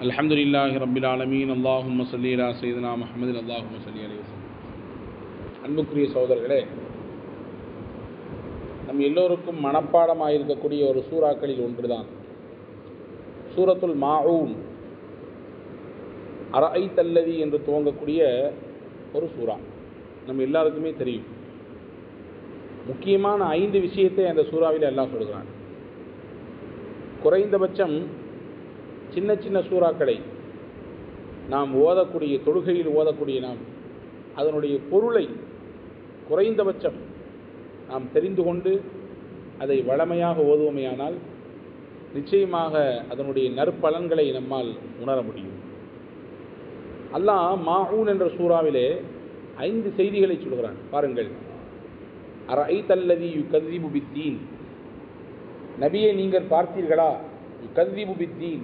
الحمد لله رب العالمين اللهم صل على سيدنا محمد اللهم صل عليه وسلم அன்புக்குரிய சகோதரர்களே நம் எல்லோருக்கும் மனப்பாடமாக இருக்கக்கூடிய ஒரு சூறாக்களில் ஒன்றுதான் சூரத்துல் மாஊன் அரை தல்லதி என்று துவங்கக்கூடிய ஒரு சூறா நம்ம எல்லாருக்குமே தெரியும் முக்கியமான ஐந்து விஷயத்தை அந்த சூறாவில் எல்லாம் சொல்கிறான் குறைந்தபட்சம் சின்ன சின்ன சூறாக்களை நாம் ஓதக்கூடிய தொழுகையில் ஓதக்கூடிய நாம் அதனுடைய பொருளை குறைந்தபட்சம் நாம் தெரிந்து கொண்டு அதை வளமையாக ஓதுவோமேயானால் நிச்சயமாக அதனுடைய நற்பலன்களை நம்மால் உணர முடியும். அல்லாஹ் மாஹூன் என்ற சூறாவிலே ஐந்து செய்திகளை சொல்கிறான். பாருங்கள். அரை தல்லதி யு கதிபு பித்தீன். நபியை நீங்கள் பார்த்தீர்களா? யு கதிபு பித்தீன்.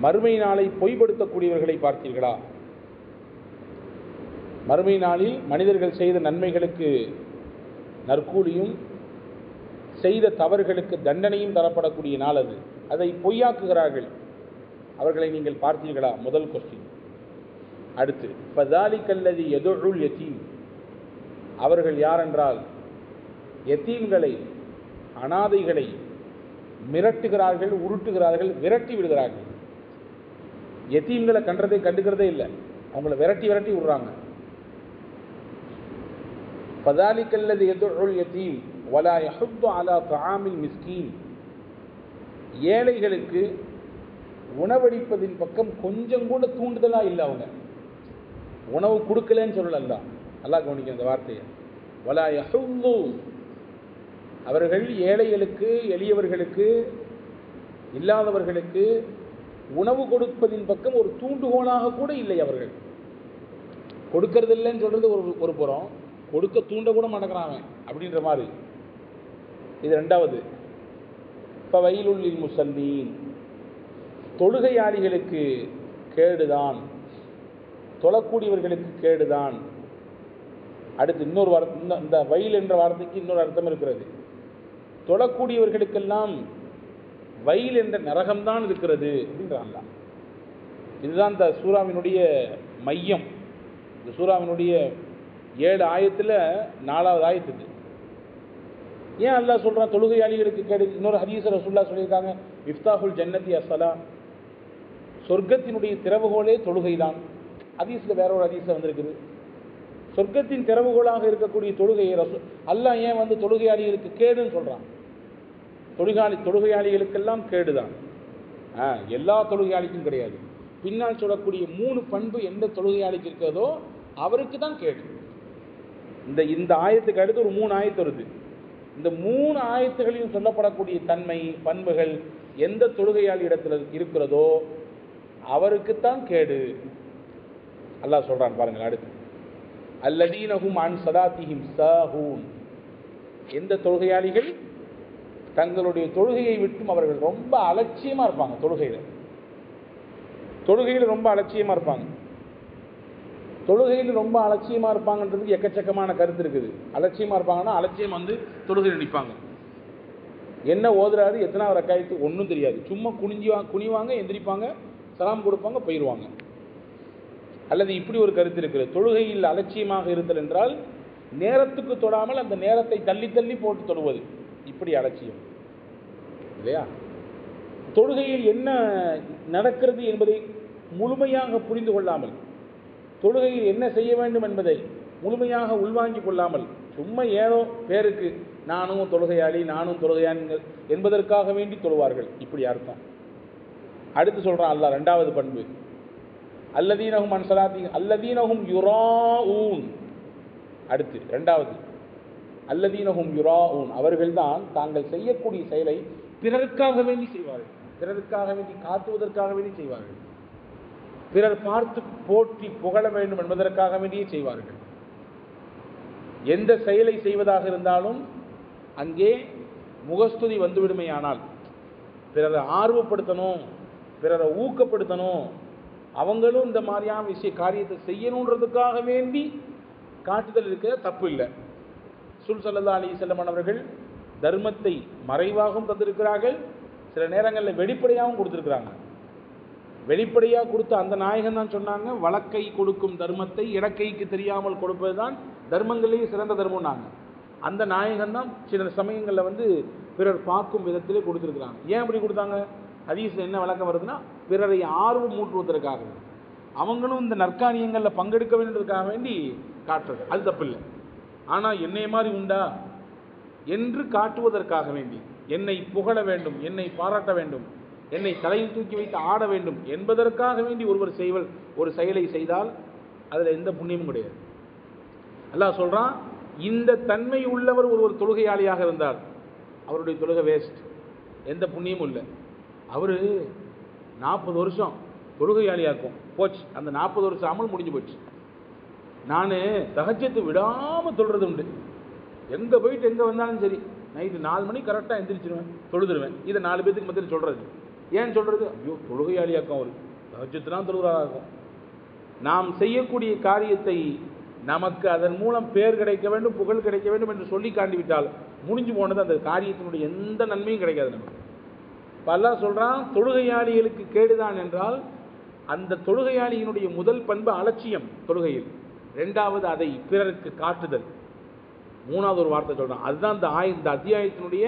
மறுமை நாளை பொய்படுத்தக்கூடியவர்களை பார்த்தீர்களா? மறுமை நாளில் மனிதர்கள் செய்த நன்மைகளுக்கு நற்கூலியும் செய்த தவறுகளுக்கு தண்டனையும் தரப்படக்கூடிய நாள் அது. அதை பொய்யாக்குகிறார்கள். அவர்களை நீங்கள் பார்த்தீர்களா? முதல் கொஸ்டின் அடுத்து பதாலிக்கல்லதி எதொழுள் எத்தீம் அவர்கள் யாரென்றால் எத்தீம்களை அனாதைகளை மிரட்டுகிறார்கள் உருட்டுகிறார்கள் விரட்டி விடுகிறார்கள். எத்தீம்களை கண்டதை கண்டுக்கிறதே இல்லை. அவங்கள விரட்டி விரட்டி விடுறாங்க. பதாலிக்கல்லது எதுள் எத்தீம் வலா யஹுத்து அலா தாமில் மிஸ்கீன் ஏழைகளுக்கு உணவளிப்பதின் பக்கம் கொஞ்சம் கூட தூண்டுதலா இல்லை அவங்க. உணவு கொடுக்கலன்னு சொல்லல நல்லா கவனிக்கும் அந்த வார்த்தையை. வலா யஹுல்லு. அவர்கள் ஏழைகளுக்கு எளியவர்களுக்கு இல்லாதவர்களுக்கு உணவு கொடுப்பதின் பக்கம் ஒரு தூண்டுகோலாக கூட இல்லை அவர்கள். கொடுக்கறது இல்லைன்னு சொல்றது ஒரு ஒரு புறம் கொடுக்க தூண்ட கூட மாட்டேங்கிறாங்க அப்படின்ற மாதிரி. இது ரெண்டாவது. இப்போ வயலுள்ளில் முசல்லீன். தொழுகையாளிகளுக்கு கேடுதான். தொழக்கூடியவர்களுக்கு கேடுதான். அடுத்து இன்னொரு வார்த்தை இந்த வயல் என்ற வார்த்தைக்கு இன்னொரு அர்த்தம் இருக்கிறது. தொழக்கூடியவர்களுக்கெல்லாம் வயல் என்ற நரகம்தான் இருக்கிறது அப்படின்றாங்க. இதுதான் இந்த சூறாவினுடைய மையம். இந்த சூறாவினுடைய ஏழு ஆயத்தில் நாலாவது ஆயத்துக்கு ஏன் அல்லா சொல்கிறான் தொழுகையாளிகளுக்கு கேடு. இன்னொரு ஹதீஸ் ரசுல்லா சொல்லியிருக்காங்க இஃப்தாஹுல் ஜன்னதி அசலா சொர்க்கத்தினுடைய திறவுகோலே தொழுகை தான் ஹதீஸில் வேற ஒரு ஹதீஸில் வந்திருக்குது. சொர்க்கத்தின் திறவுகோலாக இருக்கக்கூடிய தொழுகையை ரசு அல்லா ஏன் வந்து தொழுகையாளிகளுக்கு கேடுன்னு சொல்கிறான் தொழுகாளி தொழுகையாளிகளுக்கெல்லாம் கேடுதான். ஆ எல்லா தொழுகையாளிக்கும் கிடையாது. பின்னால் சொல்லக்கூடிய மூணு பண்பு எந்த தொழுகையாளிக்கு இருக்கிறதோ அவருக்கு தான் கேடு. இந்த இந்த ஆயத்துக்கு அடுத்து ஒரு மூணு ஆயத்து வருது. இந்த மூணு ஆயத்துகளையும் சொல்லப்படக்கூடிய தன்மை பண்புகள் எந்த தொழுகையாளி இடத்துல இருக்கிறதோ அவருக்குத்தான் கேடு. அல்லாஹ் சொல்றான் பாருங்கள் அடுத்து. அல்லதீனஹும் அன் சதாத்திஹிம் சஹூன். எந்த தொழுகையாளிகள்? தங்களுடைய தொழுகையை விட்டும் அவர்கள் ரொம்ப அலட்சியமா இருப்பாங்க தொழுகையில். தொழுகையில் ரொம்ப அலட்சியமா இருப்பாங்க. தொழுகையில் ரொம்ப அலட்சியமா இருப்பாங்கன்றதுக்கு எக்கச்சக்கமான கருத்து இருக்குது. அலட்சியமா இருப்பாங்கன்னா அலட்சியம் வந்து தொழுகையில் நிற்பாங்க என்ன ஓதுறாரு எத்தனாவது ரக்காயத்து ஒன்றும் தெரியாது. சும்மா குனிஞ்சி குனிவாங்க எந்திரிப்பாங்க சலாம் கொடுப்பாங்க போயிடுவாங்க அல்லது இப்படி ஒரு கருத்து இருக்கிறது தொழுகையில் அலட்சியமாக இருத்தல் என்றால் நேரத்துக்கு தொடாமல் அந்த நேரத்தை தள்ளி தள்ளி போட்டு தொடுவது. எப்படி அலட்சியம்? இல்லையா? தொழுகையில் என்ன நடக்கிறது என்பதை முழுமையாக புரிந்து கொள்ளாமல் தொழுகையில் என்ன செய்ய வேண்டும் என்பதை முழுமையாக உள்வாங்கிக் கொள்ளாமல் சும்மா ஏதோ பேருக்கு நானும் தொழுகையாளி நானும் தொழுகையாளி என்பதற்காக வேண்டி தொழுவார்கள். இப்படி அர்த்தம். அடுத்து சொல்கிறான் அல்லாஹ் ரெண்டாவது பண்பு. அல்லதீனகும் அன்சலாத்தி அல்லதீனகும் யுரா ஊன் அடுத்து ரெண்டாவது அல்லதீனகும் யுராவும் அவர்கள்தான் தாங்கள் செய்யக்கூடிய செயலை பிறருக்காக வேண்டி செய்வார்கள். பிறருக்காக வேண்டி காட்டுவதற்காக வேண்டி செய்வார்கள். பிறர் பார்த்து போற்றி புகழ வேண்டும் என்பதற்காக வேண்டியே செய்வார்கள். எந்த செயலை செய்வதாக இருந்தாலும் அங்கே முகஸ்துதி வந்துவிடுமையானால் பிறரை ஆர்வப்படுத்தணும் பிறரை ஊக்கப்படுத்தணும் அவங்களும் இந்த மாதிரியான விஷய காரியத்தை செய்யணுன்றதுக்காக வேண்டி காட்டுதல் இருக்க தப்பு இல்லை. ரசூல் சல்லா அலி செல்லமன் அவர்கள் தர்மத்தை மறைவாகவும் தந்திருக்கிறார்கள். சில நேரங்களில் வெளிப்படையாகவும் கொடுத்துருக்குறாங்க. வெளிப்படையாக கொடுத்த அந்த நாயகன் தான் சொன்னாங்க வழக்கை கொடுக்கும் தர்மத்தை இடக்கைக்கு தெரியாமல் கொடுப்பது தான் தர்மங்களிலேயே சிறந்த தர்மம்னாங்க. அந்த நாயகன் தான் சில சமயங்களில் வந்து பிறர் பார்க்கும் விதத்திலே கொடுத்துருக்குறாங்க. ஏன் அப்படி கொடுத்தாங்க? ஹதீஸில் என்ன வழக்கம் வருதுன்னா பிறரை ஆர்வம் மூட்டுவதற்காக அவங்களும் இந்த நற்காரியங்களில் பங்கெடுக்க வேண்டியதுக்காக வேண்டி காட்டுறது. அது தப்பில்லை. ஆனால் என்னை மாதிரி உண்டா என்று காட்டுவதற்காக வேண்டி. என்னை புகழ வேண்டும் என்னை பாராட்ட வேண்டும் என்னை தலையில் தூக்கி வைத்து ஆட வேண்டும் என்பதற்காக வேண்டி ஒருவர் செய்வல் ஒரு செயலை செய்தால் அதில் எந்த புண்ணியமும் கிடையாது. அல்லாஹ் சொல்கிறான் இந்த தன்மை உள்ளவர் ஒருவர் தொழுகையாளியாக இருந்தார் அவருடைய தொழுகை வேஸ்ட் எந்த புண்ணியமும் இல்லை. அவர் நாற்பது வருஷம் தொழுகையாளியாக்கும் போச்சு. அந்த நாற்பது வருஷம் அமல் முடிஞ்சு போச்சு. நான் தகச்சத்தை விடாமல் தொழுறது உண்டு. எங்கே போயிட்டு எங்கே வந்தாலும் சரி நைட்டு நாலு மணி கரெக்டாக எந்திரிச்சிருவேன் தொழுதுருவேன். இதை நாலு பேத்துக்கு மத்தியில் சொல்கிறது ஏன் சொல்கிறது ஐயோ தொழுகையாளியாக்கும் அவர். தகஜத்துலாம் இருக்கும் நாம் செய்யக்கூடிய காரியத்தை நமக்கு அதன் மூலம் பேர் கிடைக்க வேண்டும் புகழ் கிடைக்க வேண்டும் என்று சொல்லி காண்டிவிட்டால் முடிஞ்சு போனது அந்த காரியத்தினுடைய எந்த நன்மையும் கிடைக்காது நமக்கு. இப்போ சொல்கிறான் தொழுகையாளிகளுக்கு கேடுதான் என்றால் அந்த தொழுகையாளியினுடைய முதல் பண்பு அலட்சியம் தொழுகையில். ரெண்டாவது அதை பிறருக்கு காட்டுதல். மூணாவது ஒரு வார்த்தை சொல்கிறான் அதுதான் இந்த ஆய் இந்த அத்தியாயத்தினுடைய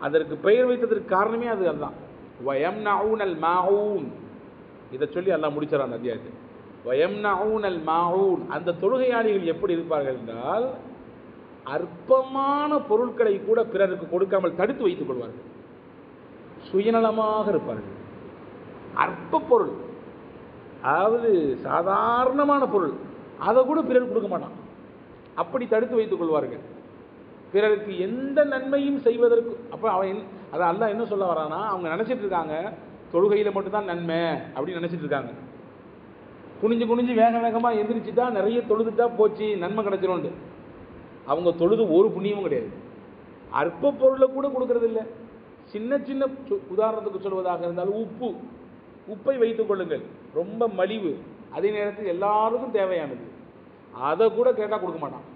அதற்கு பெயர் வைத்ததற்கு காரணமே அது அதுதான். வயம் நவுனல் மாவும் இதை சொல்லி எல்லாம் முடிச்சார் அந்த அத்தியாயத்தை. வயம்னவுனல் மாவும் அந்த தொழுகையாளிகள் எப்படி இருப்பார்கள் என்றால் அற்பமான பொருட்களை கூட பிறருக்கு கொடுக்காமல் தடுத்து வைத்துக் கொள்வார்கள். சுயநலமாக இருப்பார்கள். அற்ப பொருள். அதாவது சாதாரணமான பொருள். அதை கூட பிறர் கொடுக்க மாட்டான். அப்படி தடுத்து வைத்துக் கொள்வார்கள். பிறருக்கு எந்த நன்மையும் செய்வதற்கு அப்போ அவன் அதை அல்ல என்ன சொல்ல வரானா அவங்க நினச்சிட்டு இருக்காங்க தொழுகையில் மட்டும்தான் நன்மை அப்படின்னு நினச்சிட்டு இருக்காங்க. குனிஞ்சு குனிஞ்சு வேக வேகமாக எந்திரிச்சுட்டா நிறைய தொழுதுட்டா போச்சு நன்மை கிடச்சிரும் அவங்க தொழுது ஒரு புண்ணியமும் கிடையாது. அற்ப பொருளை கூட கொடுக்கறது இல்லை சின்ன சின்ன உதாரணத்துக்கு சொல்வதாக இருந்தாலும் உப்பு உப்பை வைத்துக் கொள்ளுங்கள். ரொம்ப மலிவு. அதே நேரத்தில் எல்லாருக்கும் தேவையானது. அதை கூட கேட்டால் கொடுக்க மாட்டான்.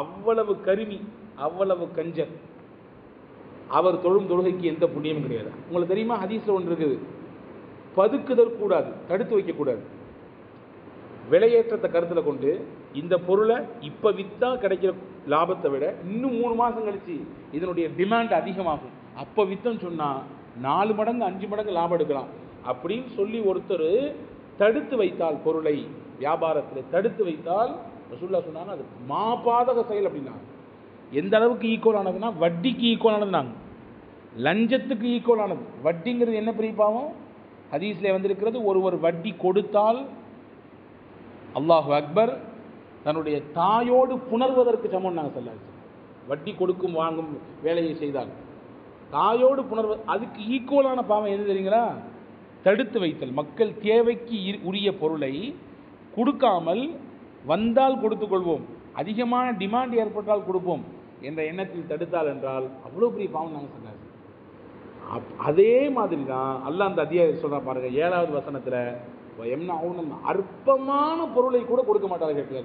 அவ்வளவு கருமி அவ்வளவு கஞ்சன் அவர் தொழும் தொழுகைக்கு எந்த புண்ணியமும் கிடையாது. உங்களுக்கு தெரியுமா? ஹதீஸில் ஒன்று இருக்குது. பதுக்குதல் கூடாது தடுத்து வைக்கக்கூடாது விலையேற்றத்தை கருத்தில் கொண்டு இந்த பொருளை இப்போ விற்றா கிடைக்கிற லாபத்தை விட இன்னும் மூணு மாதம் கழிச்சு இதனுடைய டிமாண்ட் அதிகமாகும். அப்போ விற்றோன்னு சொன்னால் நாலு மடங்கு அஞ்சு மடங்கு லாபம் எடுக்கலாம். அப்படின்னு சொல்லி ஒருத்தர் தடுத்து வைத்தால் பொருளை வியாபாரத்தில் தடுத்து வைத்தால் ரசூல்லா சொன்னாங்க அது மாபாதக செயல் அப்படின்னாங்க. எந்த அளவுக்கு ஈக்குவல் ஆனதுன்னா வட்டிக்கு ஈக்குவல் ஆனதுனாங்க லஞ்சத்துக்கு ஈக்குவல் ஆனது. வட்டிங்கிறது என்ன பெரிய பாவம்? ஹதீஸ்ல வந்திருக்கிறது ஒருவர் வட்டி கொடுத்தால் அல்லாஹு அக்பர் தன்னுடைய தாயோடு புணர்வதற்கு சமம் நாங்கள் சொல்லாச்சு வட்டி கொடுக்கும் வாங்கும் வேலையை செய்தால். தாயோடு புணர்வ அதுக்கு ஈக்குவலான பாவம் எது தெரியுங்களா? தடுத்து வைத்தல். மக்கள் தேவைக்கு உரிய பொருளை கொடுக்காமல் வந்தால் கொடுத்து கொள்வோம் அதிகமான டிமாண்ட் ஏற்பட்டால் கொடுப்போம். என்ற எண்ணத்தில் தடுத்தால் என்றால் அவ்வளோ பெரிய பாவம் நாங்கள் சொன்னார். அப்- அதே மாதிரி தான் அல்லாஹ் அந்த அதிகாரி சொல்கிறான் பாருங்கள் ஏழாவது வசனத்தில் என்ன அற்பமான பொருளை கூட கொடுக்க மாட்டார்கள் பிறர்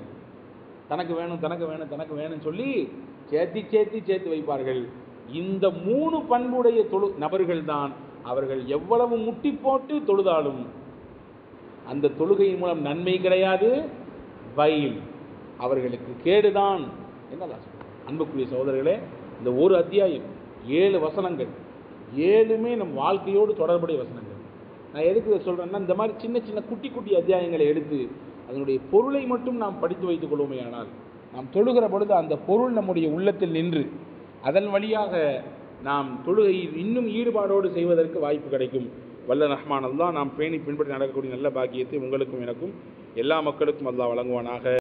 தனக்கு வேணும் தனக்கு வேணும் தனக்கு வேணும்னு சொல்லி சேர்த்தி சேர்த்தி சேர்த்து வைப்பார்கள். இந்த மூணு பண்புடைய தொழு நபர்கள் தான் அவர்கள் எவ்வளவு முட்டி போட்டு தொழுதாலும் அந்த தொழுகையின் மூலம் நன்மை கிடையாது. வயல். அவர்களுக்கு கேடுதான். என்னதான் அன்புக்குரிய சகோதரர்களே இந்த ஒரு அத்தியாயம் ஏழு வசனங்கள். ஏழுமே நம் வாழ்க்கையோடு தொடர்புடைய வசனங்கள். நான் எதுக்கு சொல்கிறேன்னா இந்த மாதிரி சின்ன சின்ன குட்டி குட்டி அத்தியாயங்களை எடுத்து அதனுடைய பொருளை மட்டும் நாம் படித்து வைத்துக் கொள்வோமே ஆனால் நாம் தொழுகிற பொழுது அந்த பொருள் நம்முடைய உள்ளத்தில் நின்று அதன் வழியாக நாம் தொழுகையில் இன்னும் ஈடுபாடோடு செய்வதற்கு வாய்ப்பு கிடைக்கும். வல்ல ரஹ்மான் அல்லா நாம் பேணி பின்பற்றி நடக்கக்கூடிய நல்ல பாக்கியத்தை உங்களுக்கும் எனக்கும் எல்லா மக்களுக்கும் அல்லா வழங்குவானாக.